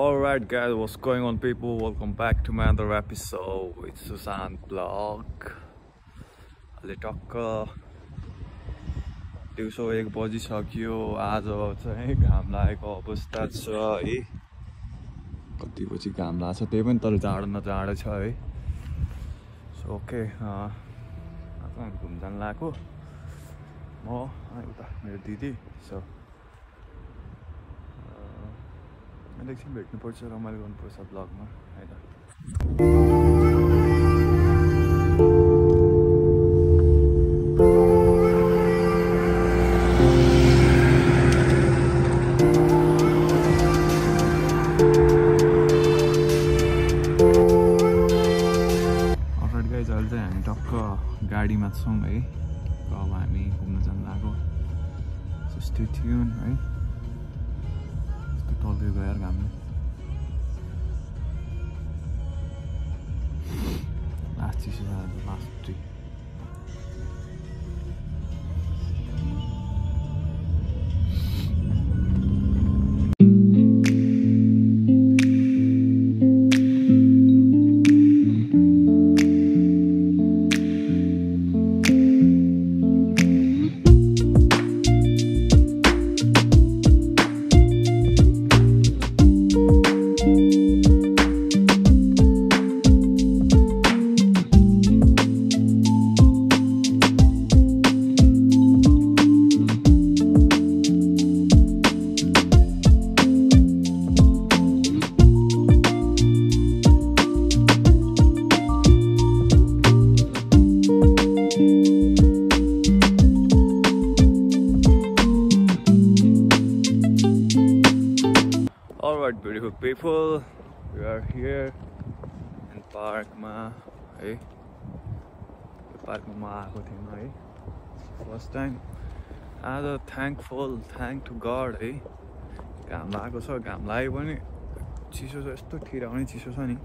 Alright guys, what's going on people? Welcome back to my other episode with Susan Vlog अहिले टक्क दिउँसो एक बजिसक्यो आज चाहिँ घाम लागेको अवस्था छ है कति बजी घाम लाग्छ त्यही पनि तर जाडो न जाडो छ है सो ओके आज हामी घुम्न जानु लागेको म उता मेरो दिदी सो अहिले एकछिन भेट्नुपर्छ रमाइलो गर्नुपर्छ ब्लगमा होइन गाडीमा छौँ है अब हामी घुम्न जानु लागेको सो ट्युन है todo el video que verga, Last two, last three. Beautiful people, we are here in पार्कमा है यो पार्कमा म आएको थिइनँ है फर्स्ट टाइम आज थ्याङ्कफुल थ्याङ्क टु गड है घाम लागेको छ घाम लाग्यो भने चिसो छ यस्तो ठिराउने चिसो छ नि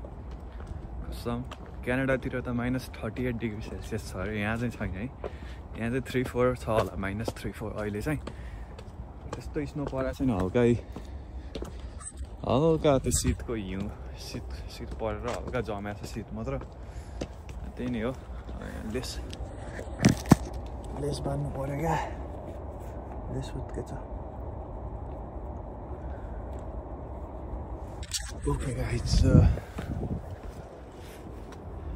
कसम क्यानाडातिर त minus thirty eight degree Celsius छ अरे यहाँ चाहिँ छैन है यहाँ चाहिँ थ्री फोर छ होला माइनस थ्री फोर अहिले चाहिँ त्यस्तो स्नो परेको छैन हल्कै हल्का त्यो शीतको हिउँ शीत शीत परेर हल्का जमाएको छ शीत मात्र त्यही नै हो लेस लेस बाँध्नु पऱ्यो क्या लेस उत्केछ ओके गाइज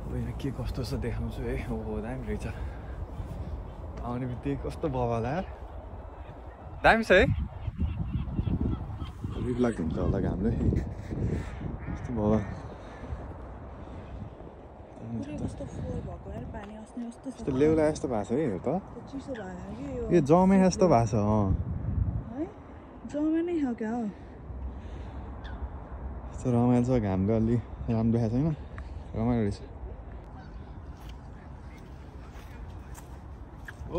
यहाँ के कस्तो छ देखाउँछु है हो दामी रहेछ आउने बित्तिकै कस्तो बबाला दामी छ है रिफ्लेक्ट हुन्छ होला घामले कस्तो भयो यस्तो लेउला जस्तो भएको छ है त यो यो जमे जस्तो भएको छ अँ है जमा नै हो क्या हो यस्तो रमाइलो छ घामले अलि राम्रो देखाएको छैन रमाइलो रहेछ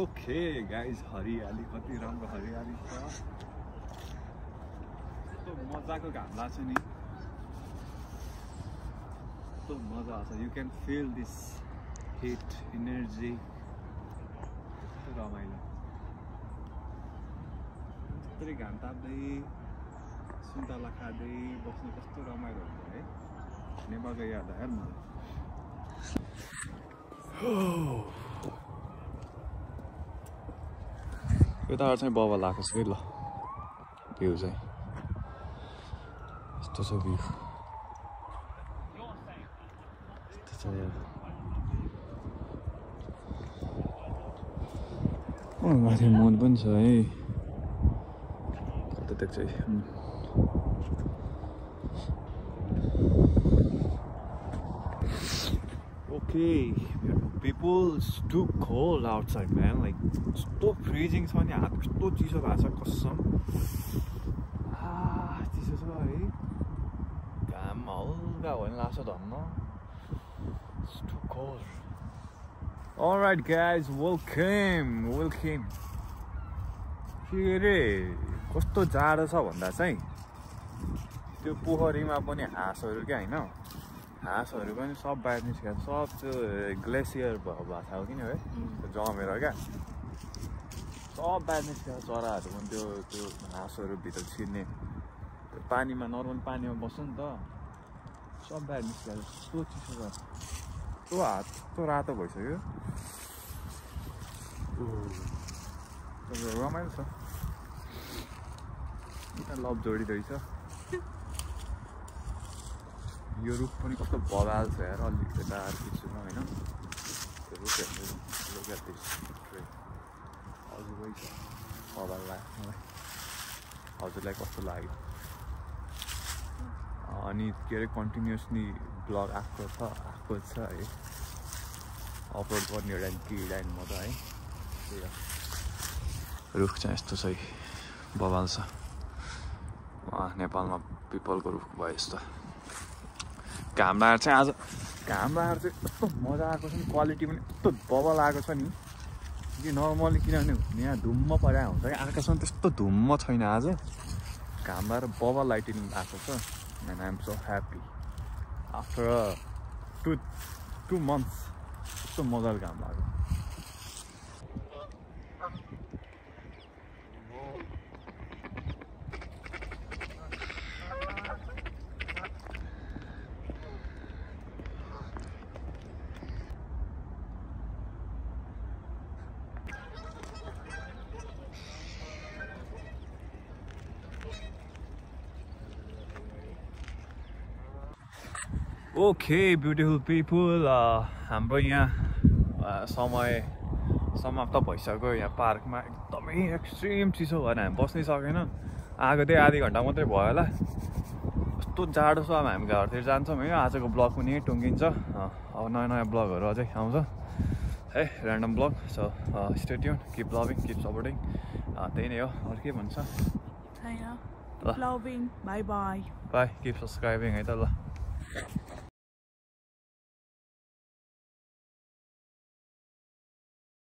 ओके गाइज हरियाली कति राम्रो हरियाली छ मजाको घाम लाग्छ नि। कस्तो मजा आउँछ। You can feel this heat energy कस्तो रमाइलो। यस्तरी घाम ताप्दै सुन्तला खाँदै बस्नु कस्तो रमाइलो हुन्छ है। नेपालको याद आयो मलाई। यताबाट चाहिँ बबा लगाएको छ कि ल। भ्यू चाहिँ। मन पनि छ है it's too cold outside, man. Like, यस्तो फ्रिजिङ छ नि हात कस्तो चिसो भएको छ कसम चिसो छ है घाम हल्का भयो भने लाग्छ धन्न It's too cold. Alright guys, welcome, welcome. के अरे कस्तो जाडो छ भन्दा चाहिँ त्यो पोखरीमा पनि हाँसहरू क्या होइन हाँसहरू पनि सब बाहिर निस्केको। सब त्यो ग्लेसियर भएको छ किन है जमेर क्या सब बाहिर निस्केको चराहरू पनि त्यो त्यो हाँसहरू भित्र छिर्ने त्यो पानीमा नर्मल पानीमा बस्छ नि त सब बाहिर निस्किहाल्छ कस्तो चिसो छ हात कस्तो रातो भइसक्यो रमाइलो छ यता लभ जोडिँदैछ यो रुख पनि कस्तो बगाल छ यार अलिक यता खिच्नु होइन त्यो बगाल लाग्यो मलाई हजुरलाई कस्तो लाग्यो अनि के अरे कन्टिन्युसली ब्लग आएको छ आएको छ है। अपलोड गर्ने एउटा किडाइन म त है। त्यही रुख चाहिँ यस्तो छ है बबाल छ। नेपालमा पिपलको रुख भयो यस्तो। घाम चाहिँ आज घाम चाहिँ यस्तो मजा आएको छ नि क्वालिटी पनि यस्तो बबल आएको छ नि। कि नर्मली किनभने यहाँ धुम्म परेर हुन्छ कि? आकाशमा त्यस्तो धुम्म छैन आज। घाम बबल लाइटिङ आएको छ। and I'm so happy. After uh, two two months, it's a Mogal Gamlago. Okay beautiful people हाम्रो यहाँ uh, समय समाप्त भइसक्यो। यहाँ पार्कमा एकदमै एक्सट्रिम चिसो भएर हामी बस्नै सकेन। आएको त्यही आधी घन्टा मात्रै भयो होला। कस्तो जाडो छ अब हामी घरतिर जान्छौँ है। आजको ब्लग पनि टुङ्गिन्छ। अब नयाँ नयाँ ब्लगहरू अझै आउँछ। है random blog so stay tuned keep loving keep supporting त्यही नै हो। अरू के भन्छ? बाई बाई किप सब्सक्राइबिङ है त ल।